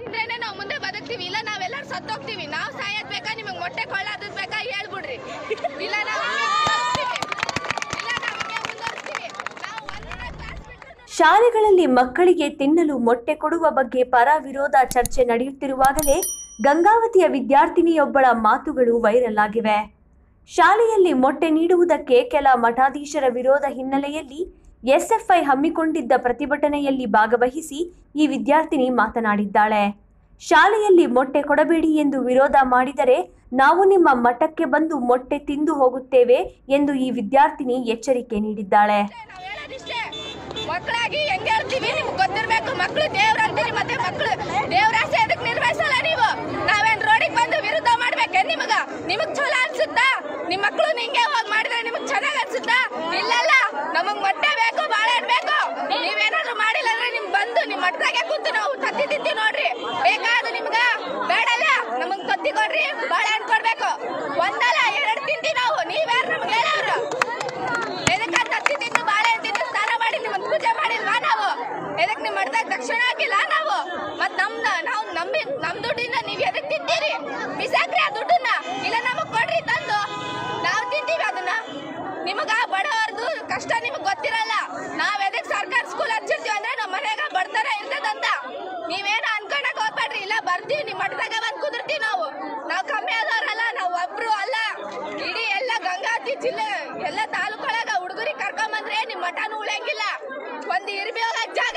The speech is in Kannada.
ತಿಂದ್ರೇನೆ ನಾವು ಮುಂದೆ ಬದುಕ್ತೀವಿ. ಇಲ್ಲ, ನಾವೆಲ್ಲರೂ ಸತ್ತೋಗ್ತೀವಿ. ನಾವು ಸಾಯೋದ್ ಬೇಕಾ? ನಿಮಗೆ ಮೊಟ್ಟೆ ಕೊಳ್ಳೋದ್ ಬೇಕಾ? ಹೇಳ್ಬಿಡ್ರಿ. ಇಲ್ಲ, ನಾವು ಶಾಲೆಗಳಲ್ಲಿ ಮಕ್ಕಳಿಗೆ ತಿನ್ನಲು ಮೊಟ್ಟೆ ಕೊಡುವ ಬಗ್ಗೆ ಪರ ವಿರೋಧ ಚರ್ಚೆ ನಡೆಯುತ್ತಿರುವಾಗಲೇ ಗಂಗಾವತಿಯ ವಿದ್ಯಾರ್ಥಿನಿಯೊಬ್ಬಳ ಮಾತುಗಳು ವೈರಲ್ ಆಗಿವೆ. ಶಾಲೆಯಲ್ಲಿ ಮೊಟ್ಟೆ ನೀಡುವುದಕ್ಕೆ ಕೆಲ ಮಠಾಧೀಶರ ವಿರೋಧ ಹಿನ್ನೆಲೆಯಲ್ಲಿ ಎಸ್ಎಫ್ಐ ಹಮ್ಮಿಕೊಂಡಿದ್ದ ಪ್ರತಿಭಟನೆಯಲ್ಲಿ ಭಾಗವಹಿಸಿ ಈ ವಿದ್ಯಾರ್ಥಿನಿ ಮಾತನಾಡಿದ್ದಾಳೆ. ಶಾಲೆಯಲ್ಲಿ ಮೊಟ್ಟೆ ಕೊಡಬೇಡಿ ಎಂದು ವಿರೋಧ ಮಾಡಿದರೆ ನಾವು ನಿಮ್ಮ ಮಠಕ್ಕೆ ಬಂದು ಮೊಟ್ಟೆ ತಿಂದು ಹೋಗುತ್ತೇವೆ ಎಂದು ಈ ವಿದ್ಯಾರ್ಥಿನಿ ಎಚ್ಚರಿಕೆ ನೀಡಿದ್ದಾಳೆ. ಮಕ್ಕಳಾಗಿ ಹೆಂಗೆ ಇರ್ತೀವಿ ನಿಮ್ಗೆ ಗೊತ್ತಿರ್ಬೇಕು. ಮಕ್ಕಳು ದೇವ್ರ ಮತ್ತೆ ಮಕ್ಕಳು ದೇವ್ರ ಆಸೆ ಅದಕ್ಕೆ ನಿರ್ವಹಿಸಲ್ಲ ನೀವು? ನಾವೇನ್ ರೋಡಿಗೆ ಬಂದು ವಿರುದ್ಧ ಮಾಡ್ಬೇಕೆ ನಿಮಗ? ನಿಮಗ್ ಚಲೋ ಅನ್ಸುತ್ತಾ? ನಿಮ್ ಮಕ್ಕಳು ನಿಂಗೆ ಹೋಗಿ ಮಾಡಿದ್ರೆ ನಿಮಗ್ ಚೆನ್ನಾಗ್ ಅನ್ಸುತ್ತಾ ಇಲ್ಲಲ್ಲ ನಮಗ್ ಮೊಟ್ಟೆ ಬೇಕು ಬಾಳೆಹಣ್ಣು ಬೇಕು ನೀವೇನಾದ್ರೂ ಮಾಡಿಲ್ಲ ಅಂದ್ರೆ ನಿಮ್ ಬಂದು ನಿಮ್ ಮಟ್ಟದಾಗೆ ಕೂತು ನಾವು ತತ್ತಿ ತಿಂತೀವಿ ನೋಡ್ರಿ ಬೇಕಾದ ನಿಮ್ಗ ಬೇಡಲ್ಲ ನಮಗ್ ತತ್ತಿ ಕೊಡ್ರಿ ಬಾಳೆಹಣ್ಣು ಕೊಡ್ಬೇಕು. ಒಂದಲ್ಲ, ಎರಡು ತಿಂತೀವಿ ನಾವು. ನೀವ್ಯಾರು ನಮ್ಗೆ ಹೇಳವ್ರು ಎದಕ್ಕ ತಿಂದು ಬಾಳೆ ತಿಂದು ಸ್ನಾನ ಮಾಡಿ ನಿಮ್ಮ ಪೂಜೆ ಮಾಡಿಲ್ವಾ ನಾವು? ಎದಕ್ ನಿಮ್ ಮಡ್ದಾಗ ದಕ್ಷಿಣ ಹಾಕಿಲ್ಲ ನಾವು? ಮತ್ ನಮ್ದ ನಾವು ನಂಬಿ, ನಮ್ ದುಡ್ಡಿಂದ ನೀವ್ ಎದಕ್ ತಿಂತೀರಿ? ಬಿಸಾಕ್ರಿ ಆ ದುಡ್ಡನ್ನ. ಇಲ್ಲ, ನಮಗ್ ಕೊಡ್ರಿ ತಂದು. ನಾವು ತಿಂತೀವಿ ಅದನ್ನ. ನಿಮಗ ಬಡವರ್ದು ಕಷ್ಟ ನಿಮಗ್ ಗೊತ್ತಿರಲ್ಲ. ನಾವ್ ಎದಕ್ ಸರ್ಕಾರಿ ಸ್ಕೂಲ್ ಹಚ್ಚಿರ್ತೀವಿ ಅಂದ್ರೆ ನಮ್ಮ ಮನ್ಯಾಗ ಬಡತನ ಇರ್ತದಂತ ನೀವೇನ ಅನ್ಕೊಂಡಾಗ ಹೋಗ್ಬೇಡ್ರಿ ಇಲ್ಲ ಬರ್ತೀವಿ ನಿಮ್ ಮಠದಾಗ ಬಂದ್ ಕುದಿರ್ತೀವಿ ನಾವು ನಾವು ಕಮ್ಮಿ ಆದವ್ರಲ್ಲ ನಾವು ಒಬ್ರು ಅಲ್ಲ ಇಡೀ ಎಲ್ಲ ಗಂಗಾವತಿ ಜಿಲ್ಲೆ ಎಲ್ಲ ತಾಲೂಕೊಳಗ ಹುಡುಗರಿಗೆ ಕರ್ಕೊಂಬಂದ್ರೆ ನಿಮ್ ಮಠನೂ ಉಳಿಯಂಗಿಲ್ಲ. ಒಂದ್ ಇರ್ಬಿ ಹೋಗಕ್ ಜಾಗ